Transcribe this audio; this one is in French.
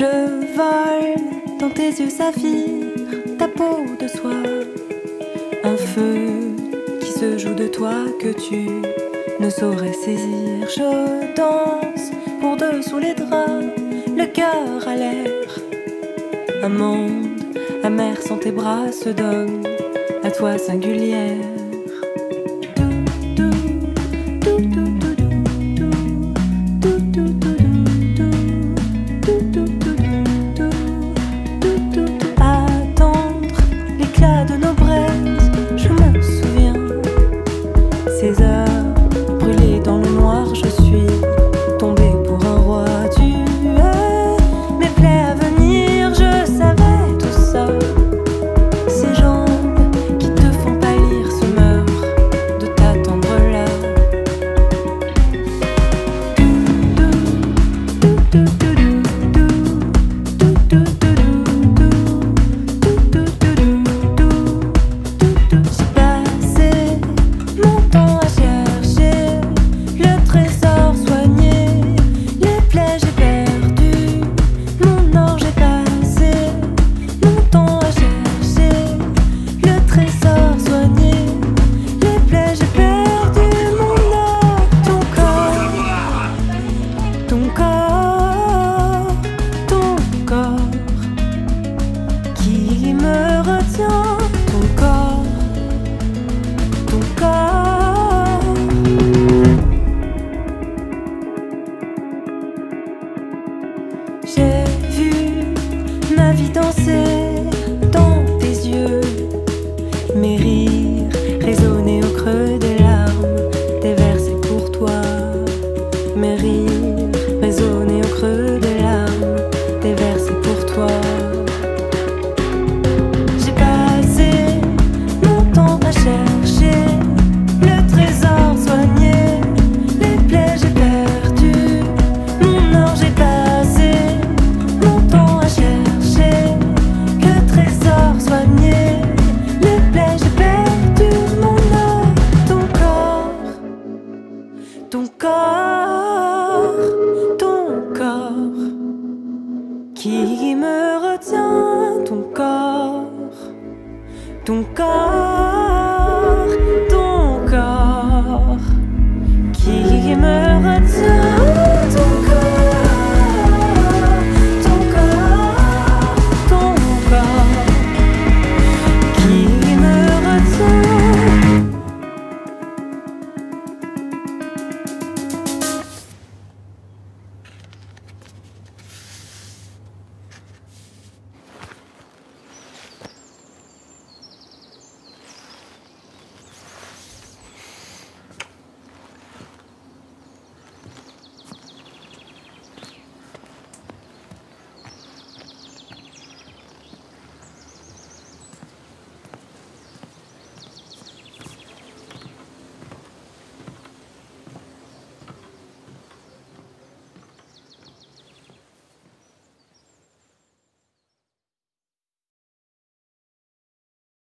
Je vole dans tes yeux saphirs, ta peau de soie, un feu qui se joue de toi que tu ne saurais saisir. Je danse pour deux sous les draps, le cœur à l'air. Un monde amer sans tes bras se donne à toi singulière. どうる qui me retient ton corps, ton corps, ton corps, qui me retient.